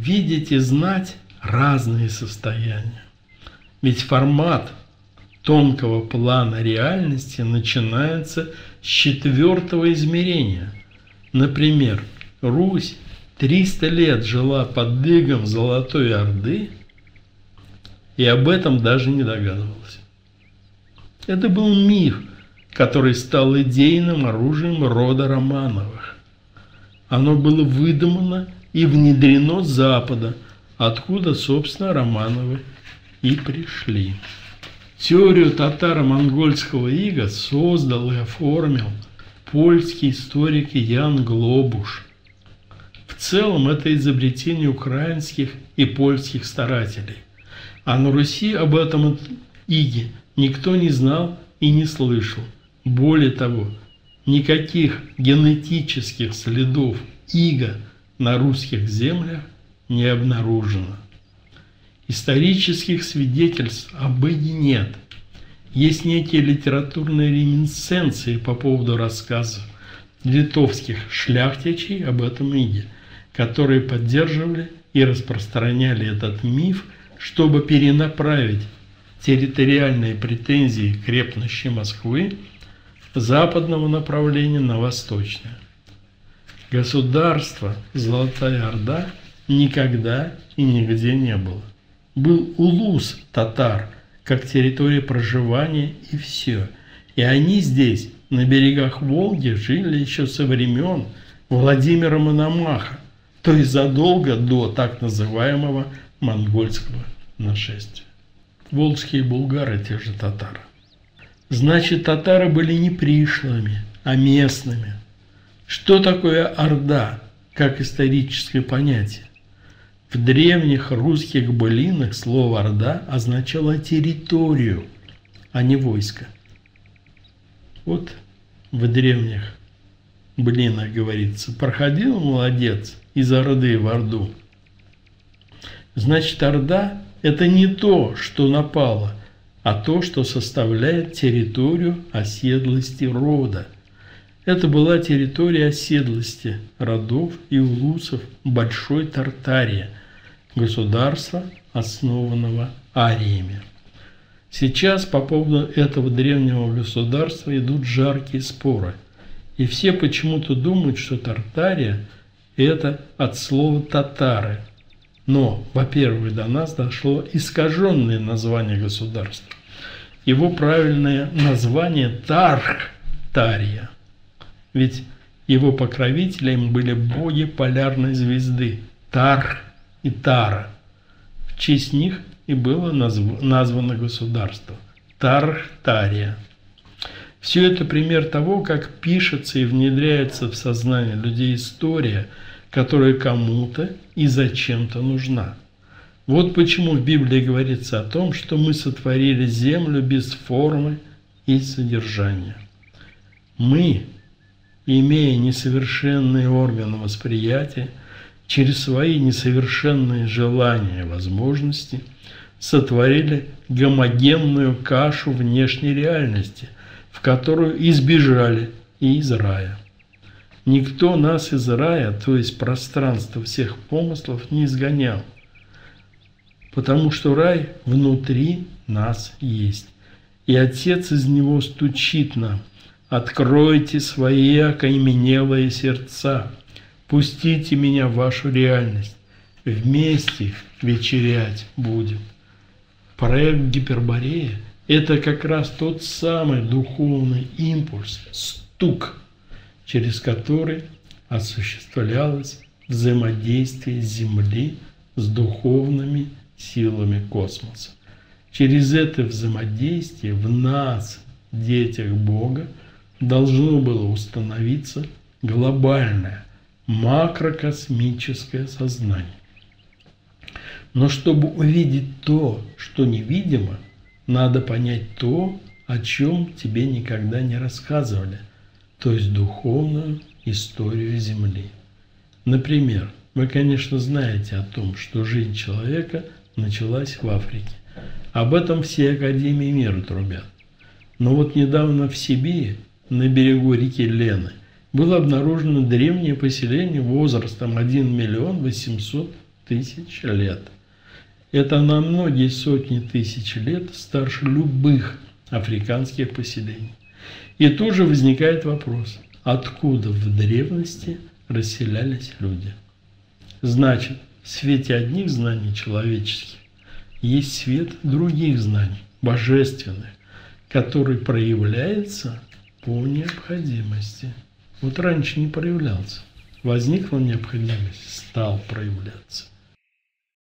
видеть и знать разные состояния. Ведь формат тонкого плана реальности начинается с четвертого измерения. Например, Русь 300 лет жила под дыгом Золотой Орды и об этом даже не догадывалась. Это был миф, который стал идейным оружием рода Романовых. Оно было выдумано и внедрено с Запада, откуда, собственно, Романовы и пришли. Теорию татаро-монгольского ига создал и оформил польский историк Ян Глобуш. В целом это изобретение украинских и польских старателей. А на Руси об этом иге никто не знал и не слышал. Более того, никаких генетических следов ига на русских землях не обнаружено. Исторических свидетельств об иге нет. Есть некие литературные реминсценции по поводу рассказов литовских шляхтичей об этом иге, которые поддерживали и распространяли этот миф, чтобы перенаправить территориальные претензии крепнущей Москвы западного направления на восточное. Государство Золотая Орда никогда и нигде не было. Был улус татар, как территория проживания и все. И они здесь, на берегах Волги, жили еще со времен Владимира Мономаха, то есть задолго до так называемого монгольского нашествия волжские булгары, те же татары. Значит, татары были не пришлыми, а местными. Что такое Орда, как историческое понятие? В древних русских былинах слово «орда» означало территорию, а не войско. Вот в древних былинах говорится, проходил молодец из Орды в Орду. Значит, Орда это не то, что напало, а то, что составляет территорию оседлости рода. Это была территория оседлости родов и улусов Большой Тартария, государства, основанного ариями. Сейчас по поводу этого древнего государства идут жаркие споры. И все почему-то думают, что Тартария – это от слова «татары», но, во-первых, до нас дошло искаженное название государства. Его правильное название Тарх-Тария. Ведь его покровителями были боги полярной звезды Тарх и Тара. В честь них и было назв... названо государство Тарх-Тария. Все это пример того, как пишется и внедряется в сознание людей история – которая кому-то и зачем-то нужна. Вот почему в Библии говорится о том, что мы сотворили землю без формы и содержания. Мы, имея несовершенные органы восприятия, через свои несовершенные желания и возможности, сотворили гомогенную кашу внешней реальности, в которую избежали и из рая. Никто нас из рая, то есть пространства всех помыслов, не изгонял, потому что рай внутри нас есть. И Отец из него стучит нам, «Откройте свои окаменелые сердца, пустите меня в вашу реальность, вместе вечерять будем». Проект Гиперборея – это как раз тот самый духовный импульс, стук – через который осуществлялось взаимодействие Земли с духовными силами космоса. Через это взаимодействие в нас, детях Бога, должно было установиться глобальное макрокосмическое сознание. Но чтобы увидеть то, что невидимо, надо понять то, о чем тебе никогда не рассказывали – то есть духовную историю Земли. Например, вы, конечно, знаете о том, что жизнь человека началась в Африке. Об этом все академии мира трубят. Но вот недавно в Сибири, на берегу реки Лены, было обнаружено древнее поселение возрастом 1 миллион 800 тысяч лет. Это на многие сотни тысяч лет старше любых африканских поселений. И тут же возникает вопрос, откуда в древности расселялись люди? Значит, в свете одних знаний человеческих есть свет других знаний, божественных, который проявляется по необходимости. Вот раньше не проявлялся. Возникла необходимость, стал проявляться.